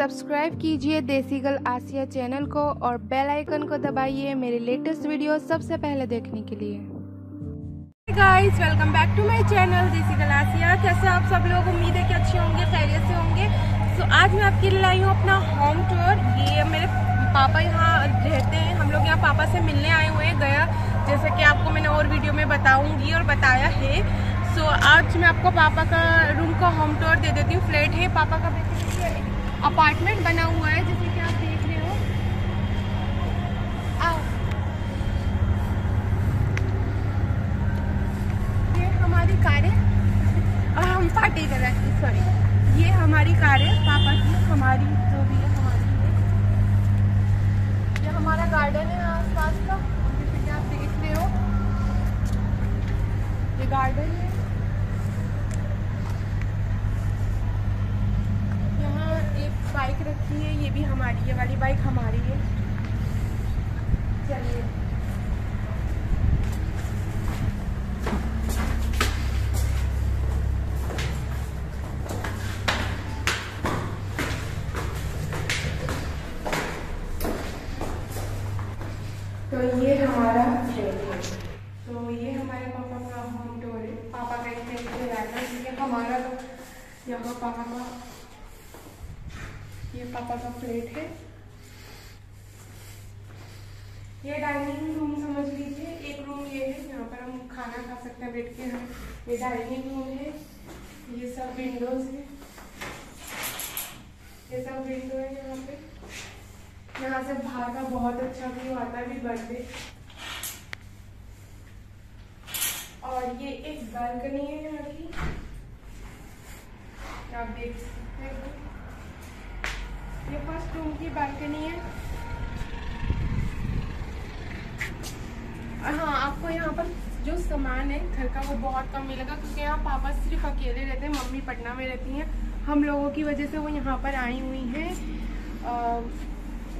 Subscribe कीजिए देसी girl आसिया channel को और बेल आइकन को दबाइए मेरे लेटेस्ट वीडियो सबसे पहले देखने के लिए। Guys welcome back to my channel Desi girl Asiya. कैसे आप सब लोग? उम्मीद है कि अच्छे होंगे खैरियत से होंगे। सो so, आज मैं आपके लिए लाई हूँ अपना होम टूर ये मेरे पापा यहाँ रहते हैं। हम लोग यहाँ पापा से मिलने आए हुए हैं गया। जैसे कि आपको मैंने और वीडियो में बताऊँगी और बताया है। सो so, आज मैं आपको पापा का रूम का होम टूर दे देती हूँ। फ्लैट है। पापा का अपार्टमेंट बना हुआ है, जैसे कि आप देख रहे हो। आओ। ये हमारी कार है। हम पार्टी कर रहे हैं सॉरी ये हमारी कार है, पापा की, हमारी, जो भी है, हमारी है। ये हमारा गार्डन है आसपास का, जैसे कि आप देख रहे हो। ये गार्डन है यहाँ एक बाइक रखी है ये भी हमारी ये वाली बाइक हमारी है। चलिए तो ये हमारा फ्लैट है तो ये हमारे पापा का होम टूर है पापा का एक फ्लैट है रहना ये हमारा तो यहाँ पापा का ये पापा का फ्लैट है। ये डाइनिंग रूम समझ लीजिए, एक रूम ये है यहाँ पर हम खाना खा सकते हैं, बैठ के हम, ये डाइनिंग रूम है, ये सब विंडोज़ है। ये सब विंडो है यहाँ पे। यहाँ से बाहर का बहुत अच्छा व्यू आता भी बर्थडे और ये एक बालकनी है यहाँ की। आप देख सकते हैं। ये फ़र्स्ट रूम की बालकनी है। हाँ आपको यहाँ पर जो सामान है, घर का वो बहुत कम मिलेगा, क्योंकि यहाँ पापा सिर्फ़ अकेले रहते हैं, मम्मी पटना में रहती हैं। हम लोगों की वजह से वो यहाँ पर आई हुई हैं। और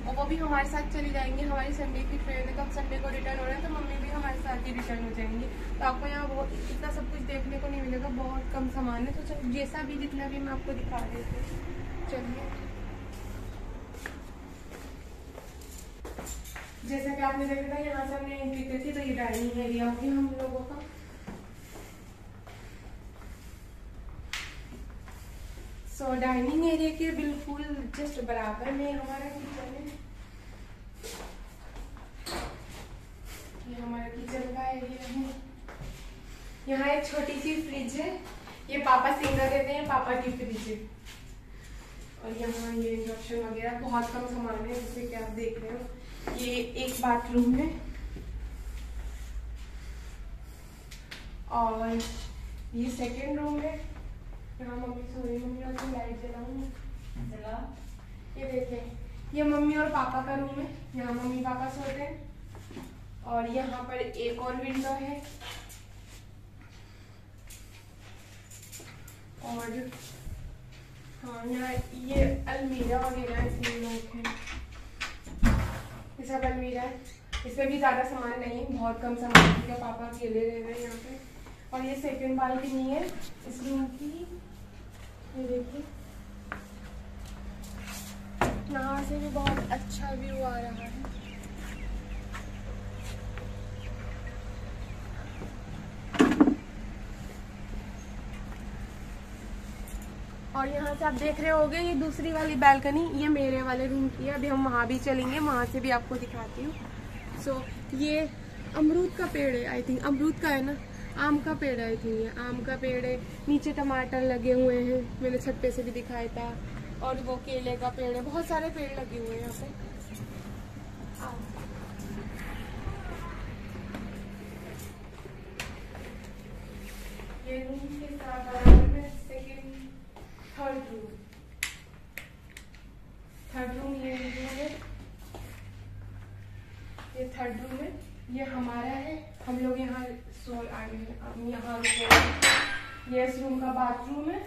वो भी हमारे साथ चली जाएँगी। हमारी संडे की ट्रेन है कब संडे को रिटर्न हो रहे हैं तो मम्मी भी हमारे साथ ही रिटर्न हो जाएँगी। तो आपको यहाँ बहुत इतना सब कुछ देखने को नहीं मिलेगा, बहुत कम सामान है। तो जैसा भी जितना भी मैं आपको दिखा देती हूँ। चलिए। जैसा कि आपने देखा था यहाँ से हमने एंट्री की थी तो ये डाइनिंग एरिया हो गया हम लोगों का। सो so, डाइनिंग एरिया के बिल्कुल जस्ट बराबर में हमारा किचन है। ये हमारा किचन का एरिया है। यहाँ एक छोटी सी फ्रिज है। ये पापा सिंगर रहते हैं पापा की फ्रिज है। और यहाँ ये इंडक्शन वगैरह बहुत कम सामान है जैसे कि आप देख रहे हो। ये एक बाथरूम है। और ये सेकेंड रूम है। यहाँ मम्मी सो रही मम्मी आपको लाइट जलाऊँगी जला ये देखें। ये मम्मी और पापा का रूम है। यहाँ मम्मी पापा सोते हैं। और यहाँ पर एक और विंडो है। और हाँ यहाँ ये अलमीरा वगैरह इसमें लोग हैं। ये सब अलमीरा है। इसमें भी ज़्यादा सामान नहीं है, बहुत कम सामान है। पापा अकेले रह रहे हैं यहाँ पे। और ये सेकेंड बालकनी है। इस रूम की, ये देखिए। यहाँ से भी बहुत अच्छा व्यू आ रहा है। और यहाँ से आप देख रहे होंगे ये दूसरी वाली बालकनी ये मेरे वाले रूम की है। अभी हम वहाँ भी चलेंगे वहाँ से भी आपको दिखाती हूँ। सो so, ये अमरूद का पेड़ है आई थिंक अमरूद का है ना? आम का पेड़ है आई थिंक ये आम का पेड़ है। नीचे टमाटर लगे हुए हैं मैंने छत पे से भी दिखाया था। और वो केले का पेड़ है। बहुत सारे पेड़ लगे हुए हैं यहाँ पे। ये रूम के साथ थर्ड रूम थर्ड रूम ये है। ये थर्ड रूम है। ये हमारा है। हम लोग यहाँ सो हम यहाँ ये इस रूम का बाथरूम है।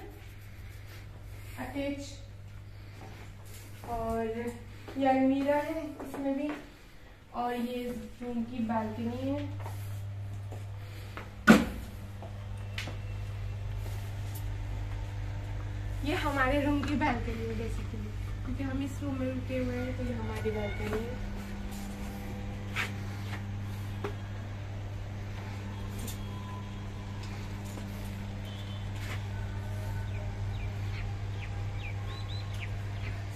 अटैच और ये अलमीरा है इसमें भी। और ये रूम की बालकनी है ये हमारे रूम की बालकनी है बेसिकली क्योंकि हम इस रूम में रुके हुए हैं तो ये हमारी बालकनी है।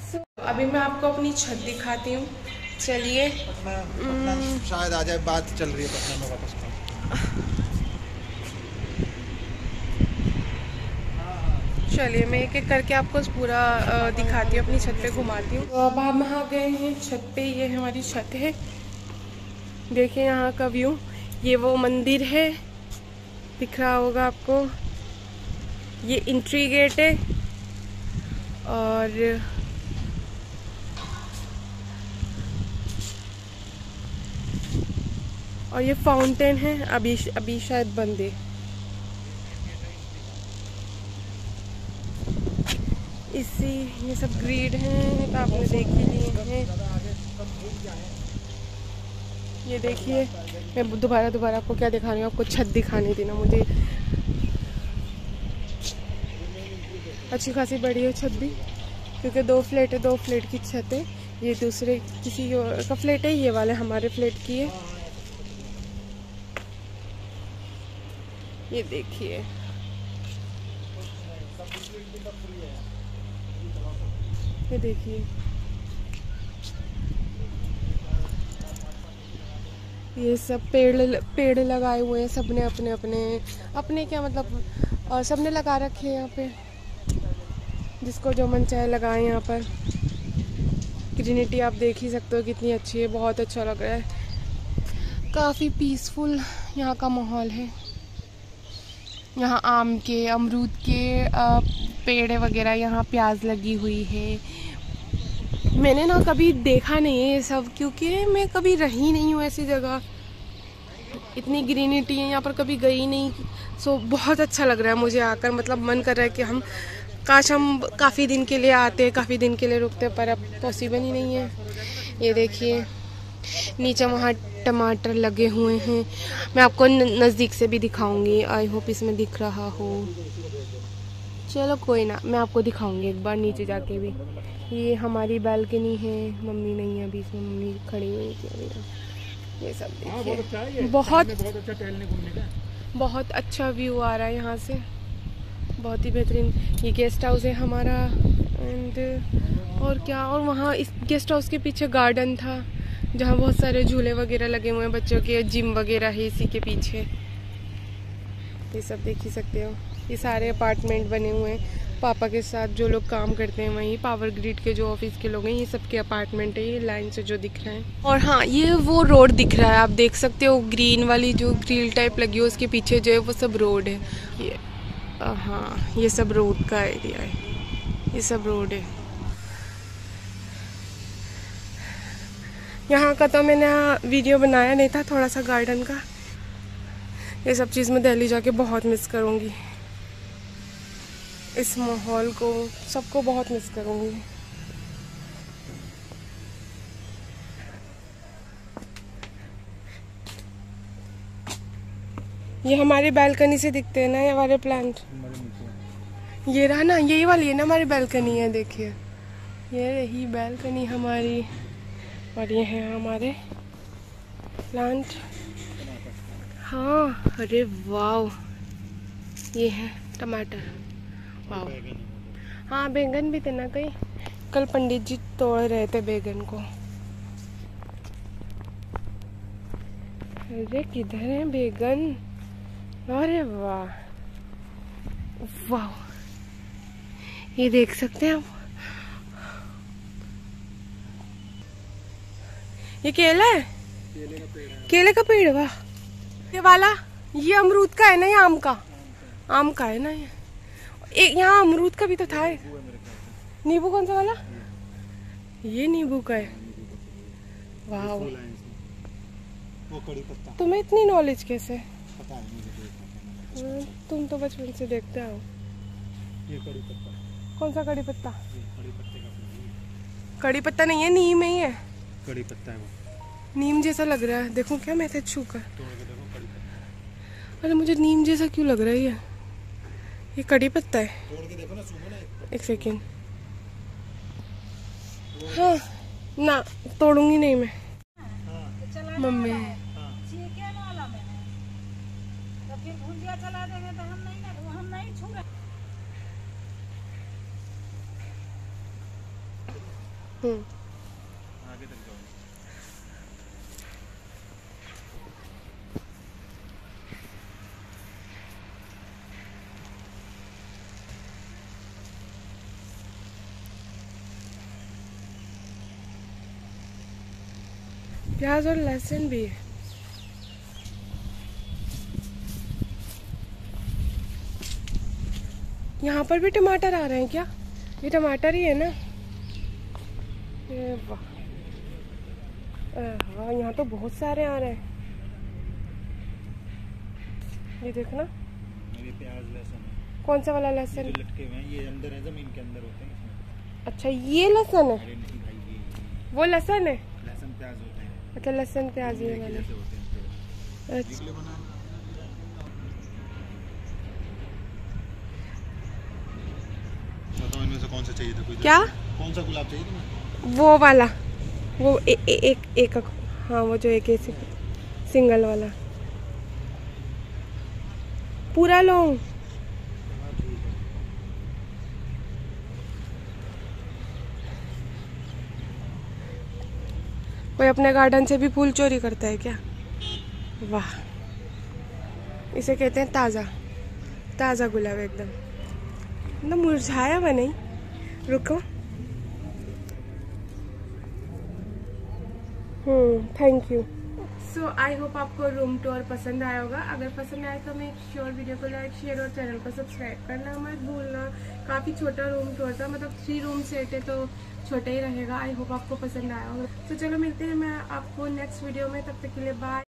So, अभी मैं आपको अपनी छत दिखाती हूँ। चलिए। पटना शायद आ जाए बात चल रही है पटना में वापस चलिए, मैं एक एक करके आपको पूरा दिखाती हूँ, अपनी छत पे घुमाती हूँ। तो अब हम आ गए हैं, छत पे, ये हमारी छत है। देखिए यहाँ का व्यू ये वो मंदिर है। दिख रहा होगा आपको। ये इंट्री गेट है। और और ये फाउंटेन है, अभी अभी शायद बंद इसी ये सब ग्रीड हैं तो आपने देख ही लिए हैं। ये देखिए, मैं दोबारा दोबारा आपको क्या दिखा रही हूँ, आपको छत दिखाने देना मुझे। अच्छी खासी बड़ी है छत भी, क्योंकि दो फ्लैट है, दो फ्लैट की छत है। ये दूसरे किसी और का फ्लैट है, ये वाले हमारे फ्लैट की है। ये देखिए। ये देखिए। ये सब पेड़ पेड़ लगाए हुए हैं सबने अपने अपने अपने क्या मतलब सबने लगा रखे हैं यहाँ पे। जिसको जो मन चाहे लगाए यहाँ पर। ग्रीनिटी आप देख ही सकते हो कितनी अच्छी है, बहुत अच्छा लग रहा है। काफ़ी पीसफुल यहाँ का माहौल है। यहाँ आम के, अमरूद के पेड़ वगैरह, यहाँ प्याज लगी हुई है। मैंने ना कभी देखा नहीं है ये सब, क्योंकि मैं कभी रही नहीं हूँ ऐसी जगह। इतनी ग्रीनिटी है यहाँ पर कभी गई नहीं। सो बहुत अच्छा लग रहा है मुझे आकर। मतलब मन कर रहा है कि हम, काश हम काफ़ी दिन के लिए आते हैं काफ़ी दिन के लिए रुकते, पर अब पॉसिबल ही नहीं है। ये देखिए, नीचे वहाँ टमाटर लगे हुए हैं। मैं आपको नज़दीक से भी दिखाऊँगी। आई होप इसमें दिख रहा हो। चलो कोई ना मैं आपको दिखाऊँगी एक बार नीचे जाके भी। ये हमारी बालकनी है मम्मी नहीं है अभी इसमें मम्मी खड़ी हुई थी अभी ये सब देखिए। बहुत बहुत अच्छा टहलने घूमने का बहुत अच्छा व्यू आ रहा है यहाँ से। बहुत ही बेहतरीन। ये गेस्ट हाउस है हमारा एंड और क्या और वहाँ इस गेस्ट हाउस के पीछे गार्डन था जहाँ बहुत सारे झूले वगैरह लगे हुए हैं बच्चों के जिम वगैरह है इसी के पीछे। ये सब देख ही सकते हो। ये सारे अपार्टमेंट बने हुए हैं। पापा के साथ जो लोग काम करते हैं, वहीं पावर ग्रिड के जो ऑफ़िस के लोग हैं, ये सबके अपार्टमेंट है, ये लाइन से जो दिख रहे हैं। और हाँ ये वो रोड दिख रहा है, आप देख सकते हो ग्रीन वाली जो ग्रिल टाइप लगी है, उसके पीछे जो है वो सब रोड है। ये हाँ ये सब रोड का एरिया है। ये सब रोड है। यहाँ का तो मैंने वीडियो बनाया नहीं था, थोड़ा सा गार्डन का। ये सब चीज़ मैं दिल्ली जाके बहुत मिस करूँगी। इस माहौल को सबको बहुत मिस करूँगी। ये हमारी बालकनी से दिखते हैं ना, ये वाले प्लांट ये रहा ना, यही वाली है ना हमारी बालकनी है, देखिए। ये रही बालकनी हमारी, और ये है हमारे प्लांट हाँ अरे वाव ये है टमाटर। वाव हाँ बैंगन भी थे ना कहीं। कल पंडित जी तोड़ रहे थे बैंगन को। अरे, किधर है बैंगन? अरे वाह। वाह ये देख सकते हैं आप? ये केला है? केले का पेड़, वाह। ये वाला, ये अमरूद का है ना, ये आम का? आम का है ना ये? एक यहाँ अमरूद का भी तो था नींबू कौन सा वाला? ये नींबू का है। वाह तुम्हें इतनी नॉलेज कैसे? है, तुम तो बचपन से देखते हो कौन सा कड़ी पत्ता? कड़ी पत्ते नहीं है, नीम ही है कड़ी पत्ता है। नीम जैसा लग रहा है। देखो क्या मैं छू कर। अरे मुझे नीम जैसा क्यों लग रहा है ये? ये कड़ी पत्ता है। एक सेकेंड। हाँ ना तोड़ूँगी नहीं मैं। मम्मी। हम्म। प्याज और लहसुन भी है यहाँ पर भी टमाटर आ रहे हैं क्या? ये टमाटर ही है ना? वाह। हाँ यहाँ तो बहुत सारे आ रहे हैं। ये देखना ये प्याज लहसुन है। कौन सा वाला लहसुन? लटके हुए हैं ये अंदर है ज़मीन के अंदर होते हैं अच्छा ये लहसुन है? वो लहसुन है? लहसुन प्याज होते हैं। अच्छा लहसुन प्याज ये वाले। अच्छा। कौन सा चाहिए था कोई क्या? कौन सा गुलाब चाहिए तुम्हें? वो वाला। वो ए, ए, एक एक हाँ वो जो एक सिंगल वाला। पूरा लो हाँ ठीक है कोई अपने गार्डन से भी फूल चोरी करता है क्या? वाह। इसे कहते हैं ताज़ा। ताज़ा गुलाब एकदम। ना मुरझाया हुआ नहीं। रुको। हम्म thank you so I hope आपको रूम टूर पसंद आया होगा। अगर पसंद आए तो मेक श्योर वीडियो को लाइक शेयर और चैनल को सब्सक्राइब करना मत भूलना। काफ़ी छोटा रूम टूर था मतलब थ्री रूम से थे तो छोटा ही रहेगा। आई होप आपको पसंद आया होगा। तो so, चलो मिलते हैं मैं आपको नेक्स्ट वीडियो में। तब तक के लिए बाय